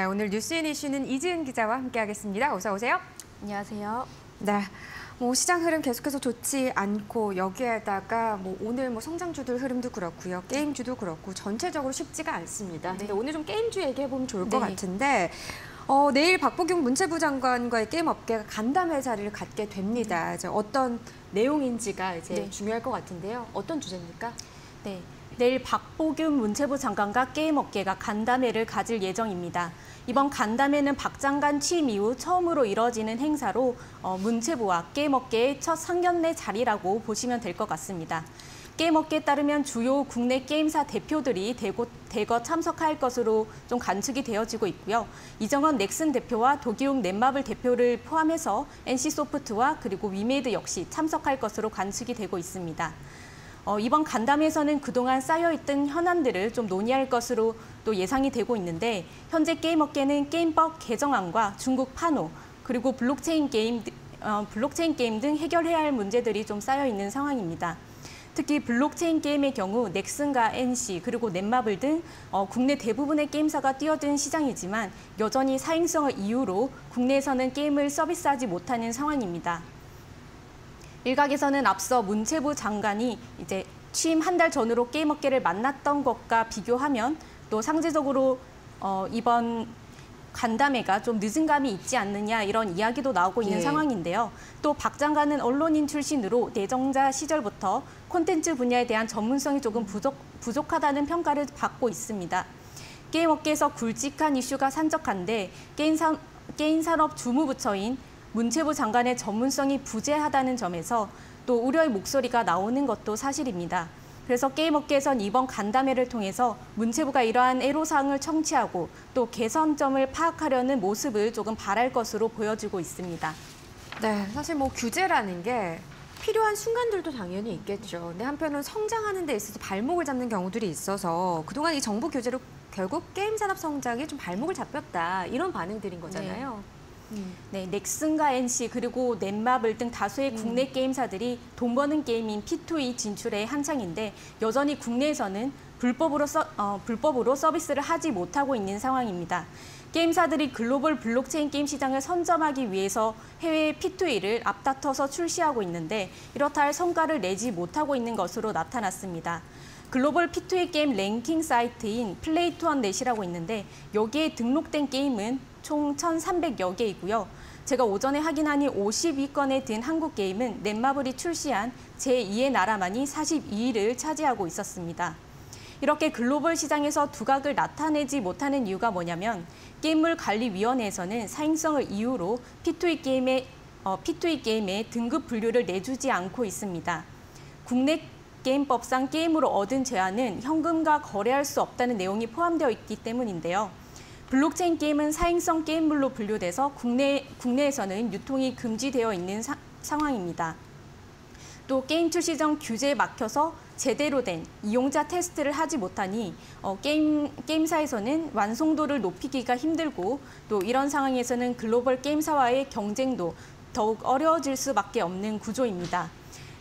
네, 오늘 뉴스인 이슈는 이지은 기자와 함께하겠습니다. 어서 오세요. 안녕하세요. 네. 뭐 시장 흐름 계속해서 좋지 않고 여기에다가 뭐 오늘 뭐 성장주들 흐름도 그렇고요. 게임주도 그렇고 전체적으로 쉽지가 않습니다. 네. 근데 오늘 좀 게임주 얘기해 보면 좋을 것 네. 같은데 어, 내일 박보경 문체부 장관과의 게임 업계가 간담회 자리를 갖게 됩니다. 이제 어떤 내용인지가 이제 네. 중요할 것 같은데요. 어떤 주제입니까? 네. 내일 박보균 문체부 장관과 게임업계가 간담회를 가질 예정입니다. 이번 간담회는 박 장관 취임 이후 처음으로 이뤄지는 행사로 어, 문체부와 게임업계의 첫 상견례 자리라고 보시면 될 것 같습니다. 게임업계에 따르면 주요 국내 게임사 대표들이 대거, 대거 참석할 것으로 좀 관측이 되어지고 있고요. 이정헌 넥슨 대표와 도기욱 넷마블 대표를 포함해서 NC소프트와 그리고 위메이드 역시 참석할 것으로 관측이 되고 있습니다. 어, 이번 간담회에서는 그동안 쌓여있던 현안들을 좀 논의할 것으로 또 예상이 되고 있는데 현재 게임업계는 게임법 개정안과 중국 판호 그리고 블록체인 게임 어, 블록체인 게임 등 해결해야 할 문제들이 좀 쌓여 있는 상황입니다. 특히 블록체인 게임의 경우 넥슨과 NC 그리고 넷마블 등 어, 국내 대부분의 게임사가 뛰어든 시장이지만 여전히 사행성을 이유로 국내에서는 게임을 서비스하지 못하는 상황입니다. 일각에서는 앞서 문체부 장관이 이제 취임 한 달 전후로 게임 업계를 만났던 것과 비교하면 또 상대적으로 어, 이번 간담회가 좀 늦은 감이 있지 않느냐 이런 이야기도 나오고 있는 예. 상황인데요. 또 박 장관은 언론인 출신으로 내정자 시절부터 콘텐츠 분야에 대한 전문성이 조금 부족, 부족하다는 평가를 받고 있습니다. 게임 업계에서 굵직한 이슈가 산적한데 게임, 산, 게임 산업 주무부처인 문체부 장관의 전문성이 부재하다는 점에서 또 우려의 목소리가 나오는 것도 사실입니다. 그래서 게임업계에선 이번 간담회를 통해서 문체부가 이러한 애로사항을 청취하고 또 개선점을 파악하려는 모습을 조금 바랄 것으로 보여지고 있습니다. 네, 사실 뭐 규제라는 게 필요한 순간들도 당연히 있겠죠. 근데 한편으로는 성장하는 데 있어서 발목을 잡는 경우들이 있어서 그동안 이 정부 규제로 결국 게임 산업 성장에 좀 발목을 잡혔다 이런 반응들인 거잖아요. 네, 넥슨과 NC 그리고 넷마블 등 다수의 국내 게임사들이 돈 버는 게임인 P2E 진출에 한창인데 여전히 국내에서는 불법으로, 서, 어, 불법으로 서비스를 하지 못하고 있는 상황입니다. 게임사들이 글로벌 블록체인 게임 시장을 선점하기 위해서 해외 P2E를 앞다퉈서 출시하고 있는데 이렇다 할 성과를 내지 못하고 있는 것으로 나타났습니다. 글로벌 P2E 게임 랭킹 사이트인 플레이투언넷이라고 있는데 여기에 등록된 게임은 총 1,300여 개이고요. 제가 오전에 확인하니 50위권에 든 한국 게임은 넷마블이 출시한 제2의 나라만이 42위를 차지하고 있었습니다. 이렇게 글로벌 시장에서 두각을 나타내지 못하는 이유가 뭐냐면 게임물 관리위원회에서는 사행성을 이유로 P2E 게임의 어, P2E 게임의 등급 분류를 내주지 않고 있습니다. 국내 게임법상 게임으로 얻은 재화는 현금과 거래할 수 없다는 내용이 포함되어 있기 때문인데요. 블록체인 게임은 사행성 게임물로 분류돼서 국내, 국내에서는 유통이 금지되어 있는 사- 상황입니다. 또 게임 출시 전 규제에 막혀서 제대로 된 이용자 테스트를 하지 못하니 어, 게임, 게임사에서는 완성도를 높이기가 힘들고 또 이런 상황에서는 글로벌 게임사와의 경쟁도 더욱 어려워질 수밖에 없는 구조입니다.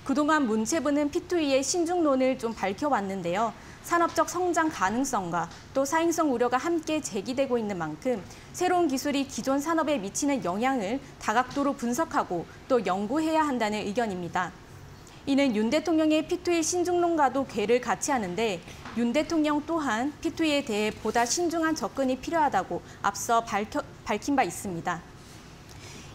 그동안 문체부는 P2E의 신중론을 좀 밝혀왔는데요. 산업적 성장 가능성과 또 사행성 우려가 함께 제기되고 있는 만큼 새로운 기술이 기존 산업에 미치는 영향을 다각도로 분석하고 또 연구해야 한다는 의견입니다. 이는 윤 대통령의 P2E 신중론과도 궤를 같이 하는데 윤 대통령 또한 P2E에 대해 보다 신중한 접근이 필요하다고 앞서 밝혀, 밝힌 바 있습니다.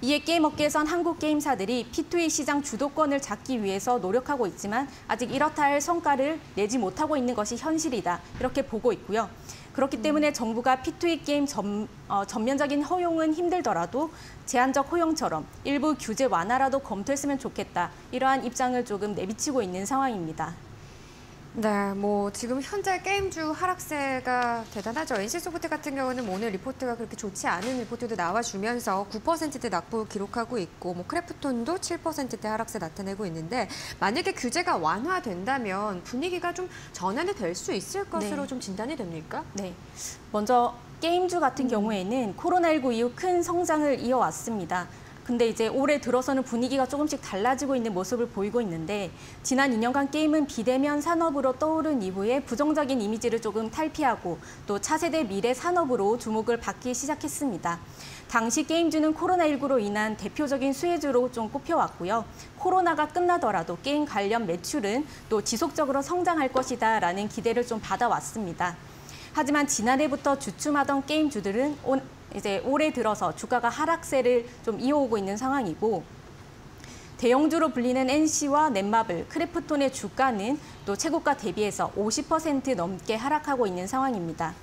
이에 게임 업계에선 한국 게임사들이 P2E 시장 주도권을 잡기 위해서 노력하고 있지만 아직 이렇다 할 성과를 내지 못하고 있는 것이 현실이다. 이렇게 보고 있고요. 그렇기 때문에 정부가 P2E 게임 전, 어, 전면적인 허용은 힘들더라도 제한적 허용처럼 일부 규제 완화라도 검토했으면 좋겠다. 이러한 입장을 조금 내비치고 있는 상황입니다. 네, 뭐 지금 현재 게임주 하락세가 대단하죠. NC소프트 같은 경우는 뭐 오늘 리포트가 그렇게 좋지 않은 리포트도 나와주면서 9%대 낙폭 기록하고 있고, 뭐 크래프톤도 7%대 하락세 나타내고 있는데 만약에 규제가 완화된다면 분위기가 좀 전환이 될 수 있을 것으로 네. 좀 진단이 됩니까? 네. 먼저 게임주 같은 경우에는 코로나19 이후 큰 성장을 이어왔습니다. 근데 이제 올해 들어서는 분위기가 조금씩 달라지고 있는 모습을 보이고 있는데 지난 2년간 게임은 비대면 산업으로 떠오른 이후에 부정적인 이미지를 조금 탈피하고 또 차세대 미래 산업으로 주목을 받기 시작했습니다. 당시 게임주는 코로나19로 인한 대표적인 수혜주로 좀 꼽혀왔고요. 코로나가 끝나더라도 게임 관련 매출은 또 지속적으로 성장할 것이다 라는 기대를 좀 받아왔습니다. 하지만 지난해부터 주춤하던 게임주들은 온- 이제 올해 들어서 주가가 하락세를 좀 이어오고 있는 상황이고 대형주로 불리는 NC와 넷마블, 크래프톤의 주가는 또 최고가 대비해서 50% 넘게 하락하고 있는 상황입니다.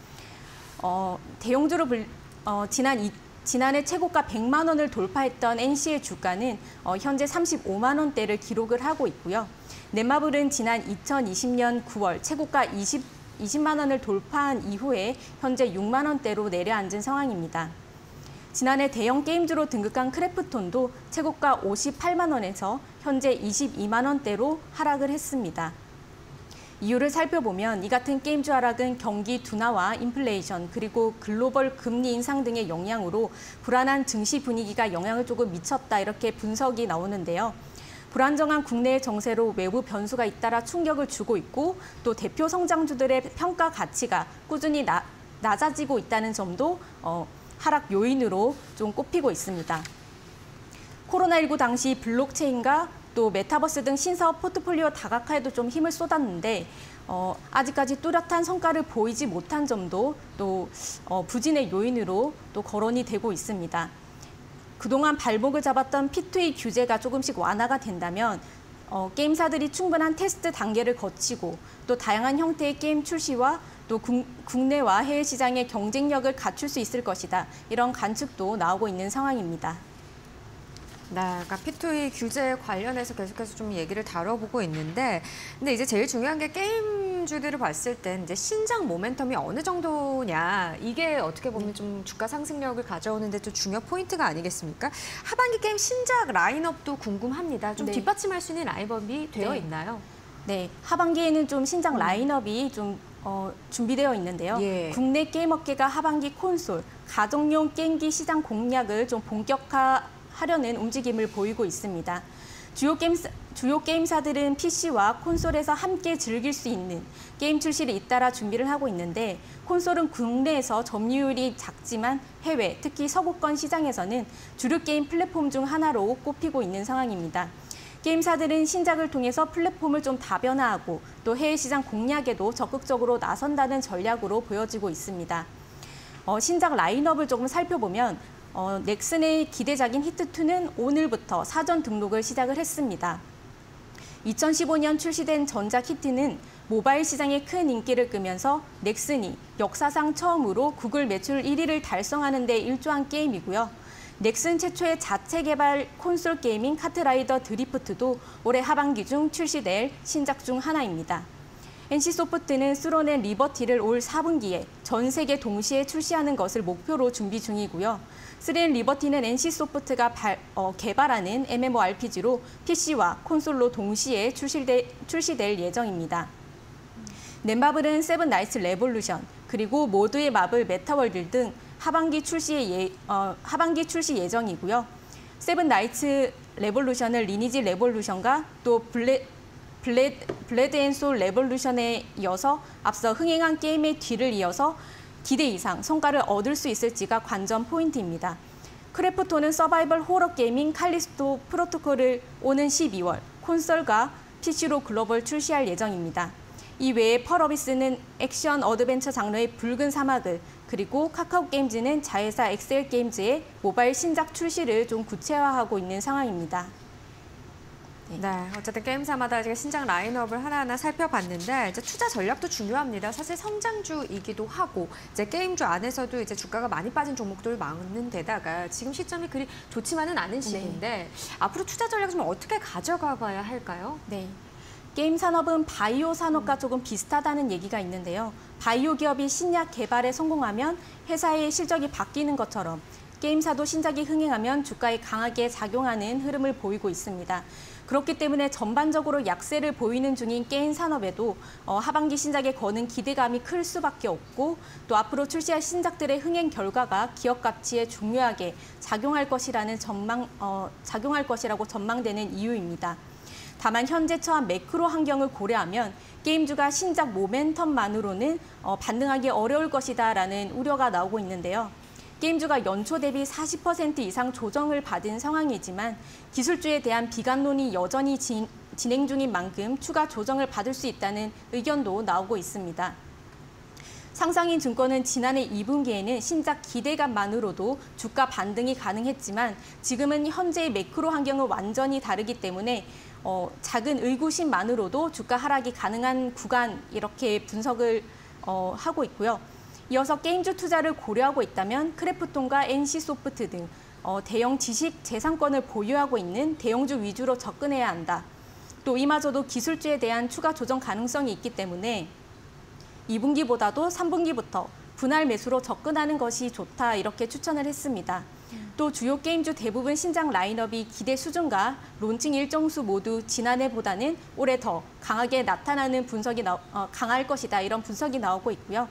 어, 대형주로 불, 어, 지난 이, 지난해 최고가 100만 원을 돌파했던 NC의 주가는 어, 현재 35만 원대를 기록을 하고 있고요. 넷마블은 지난 2020년 9월 최고가 20, 20만 원을 돌파한 이후에 현재 6만 원대로 내려앉은 상황입니다. 지난해 대형 게임주로 등극한 크래프톤도 최고가 58만 원에서 현재 22만 원대로 하락을 했습니다. 이유를 살펴보면 이 같은 게임주 하락은 경기 둔화와 인플레이션 그리고 글로벌 금리 인상 등의 영향으로 불안한 증시 분위기가 영향을 조금 미쳤다 이렇게 분석이 나오는데요. 불안정한 국내의 정세로 외부 변수가 잇따라 충격을 주고 있고 또 대표 성장주들의 평가 가치가 꾸준히 나, 낮아지고 있다는 점도 어, 하락 요인으로 좀 꼽히고 있습니다. 코로나19 당시 블록체인과 또 메타버스 등 신사업 포트폴리오 다각화에도 좀 힘을 쏟았는데 어, 아직까지 뚜렷한 성과를 보이지 못한 점도 또 어, 부진의 요인으로 또 거론이 되고 있습니다. 그동안 발목을 잡았던 P2E 규제가 조금씩 완화가 된다면 어, 게임사들이 충분한 테스트 단계를 거치고 또 다양한 형태의 게임 출시와 또 국, 국내와 해외 시장의 경쟁력을 갖출 수 있을 것이다. 이런 관측도 나오고 있는 상황입니다. 네, 그러니까 P2E 규제 관련해서 계속해서 좀 얘기를 다뤄보고 있는데, 근데 이제 제일 중요한 게 게임 주들을 봤을 때 이제 신작 모멘텀이 어느 정도냐 이게 어떻게 보면 좀 주가 상승력을 가져오는데 좀 중요 포인트가 아니겠습니까? 하반기 게임 신작 라인업도 궁금합니다. 좀 네. 뒷받침할 수 있는 라인업이 되어 네. 있나요? 네, 하반기에는 좀 신작 라인업이 좀 어, 준비되어 있는데요. 예. 국내 게임 업계가 하반기 콘솔, 가정용 게임기 시장 공략을 좀 본격화하려는 움직임을 보이고 있습니다. 주요 게임 주요 게임사들은 PC와 콘솔에서 함께 즐길 수 있는 게임 출시를 잇따라 준비를 하고 있는데 콘솔은 국내에서 점유율이 작지만 해외, 특히 서구권 시장에서는 주류 게임 플랫폼 중 하나로 꼽히고 있는 상황입니다. 게임사들은 신작을 통해서 플랫폼을 좀 다변화하고 또 해외 시장 공략에도 적극적으로 나선다는 전략으로 보여지고 있습니다. 어, 신작 라인업을 조금 살펴보면 어, 넥슨의 기대작인 히트2는 오늘부터 사전 등록을 시작을 했습니다. 2015년 출시된 전작 히트는 모바일 시장에 큰 인기를 끄면서 넥슨이 역사상 처음으로 구글 매출 1위를 달성하는 데 일조한 게임이고요. 넥슨 최초의 자체 개발 콘솔 게임인 카트라이더 드리프트도 올해 하반기 중 출시될 신작 중 하나입니다. NC소프트는 쓰론 앤 리버티를 올 4분기에 전 세계 동시에 출시하는 것을 목표로 준비 중이고요. 쓰론 앤 리버티는 NC소프트가 발- 어, 개발하는 MMORPG로 PC와 콘솔로 동시에 출시될, 출시될 예정입니다. 넷마블은 세븐 나이츠 레볼루션 그리고 모두의 마블 메타월드 등 하반기 출시 예, 어, 하반기 출시 예정이고요. 세븐 나이츠 레볼루션을 리니지 레볼루션과 또 블레, 블레, 블레이드 앤 소울 레볼루션에 이어서 앞서 흥행한 게임의 뒤를 이어서 기대 이상 성과를 얻을 수 있을지가 관전 포인트입니다. 크래프톤은 서바이벌 호러 게임인 칼리스토 프로토콜을 오는 12월 콘솔과 PC로 글로벌 출시할 예정입니다. 이 외에 펄어비스는 액션 어드벤처 장르의 붉은 사막을 그리고 카카오 게임즈는 자회사 엑스엘 게임즈의 모바일 신작 출시를 좀 구체화하고 있는 상황입니다. 네, 어쨌든 게임사마다 이제 신작 라인업을 하나하나 살펴봤는데 이제 투자 전략도 중요합니다. 사실 성장주이기도 하고 이제 게임주 안에서도 이제 주가가 많이 빠진 종목들 많은 데다가 지금 시점이 그리 좋지만은 않은 시기인데 앞으로 투자 전략 좀 어떻게 가져가 봐야 할까요? 네. 게임 산업은 바이오 산업과 조금 비슷하다는 얘기가 있는데요. 바이오 기업이 신약 개발에 성공하면 회사의 실적이 바뀌는 것처럼 게임사도 신작이 흥행하면 주가에 강하게 작용하는 흐름을 보이고 있습니다. 그렇기 때문에 전반적으로 약세를 보이는 중인 게임 산업에도 어, 하반기 신작에 거는 기대감이 클 수밖에 없고 또 앞으로 출시할 신작들의 흥행 결과가 기업 가치에 중요하게 작용할 것이라는 전망 어, 작용할 것이라고 전망되는 이유입니다. 다만 현재 처한 매크로 환경을 고려하면 게임주가 신작 모멘텀만으로는 어, 반등하기 어려울 것이다라는 우려가 나오고 있는데요. 게임주가 연초 대비 40% 이상 조정을 받은 상황이지만 기술주에 대한 비관론이 여전히 진, 진행 중인 만큼 추가 조정을 받을 수 있다는 의견도 나오고 있습니다. 상상인 증권은 지난해 2분기에는 신작 기대감만으로도 주가 반등이 가능했지만 지금은 현재의 매크로 환경은 완전히 다르기 때문에 어, 작은 의구심만으로도 주가 하락이 가능한 구간 이렇게 분석을 어, 하고 있고요. 이어서 게임주 투자를 고려하고 있다면 크래프톤과 NC소프트 등 어, 대형 지식 재산권을 보유하고 있는 대형주 위주로 접근해야 한다. 또 이마저도 기술주에 대한 추가 조정 가능성이 있기 때문에 2분기보다도 3분기부터 분할 매수로 접근하는 것이 좋다 이렇게 추천을 했습니다. 또 주요 게임주 대부분 신작 라인업이 기대 수준과 론칭 일정 수 모두 지난해보다는 올해 더 강하게 나타나는 분석이 나, 어, 강할 것이다 이런 분석이 나오고 있고요.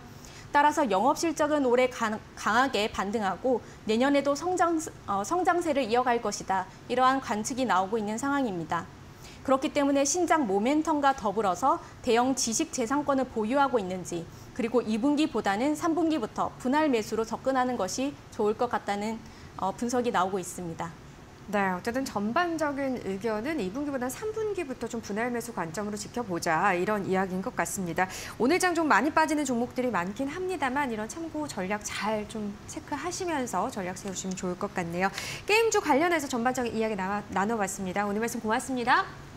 따라서 영업 실적은 올해 강, 강하게 반등하고 내년에도 성장, 어, 성장세를 이어갈 것이다 이러한 관측이 나오고 있는 상황입니다. 그렇기 때문에 신작 모멘텀과 더불어서 대형 지식 재산권을 보유하고 있는지 그리고 2분기보다는 3분기부터 분할 매수로 접근하는 것이 좋을 것 같다는 어, 분석이 나오고 있습니다. 네, 어쨌든 전반적인 의견은 2분기보다는 3분기부터 좀 분할 매수 관점으로 지켜보자 이런 이야기인 것 같습니다. 오늘 장 좀 많이 빠지는 종목들이 많긴 합니다만 이런 참고 전략 잘 좀 체크하시면서 전략 세우시면 좋을 것 같네요. 게임주 관련해서 전반적인 이야기 나, 나눠봤습니다. 오늘 말씀 고맙습니다.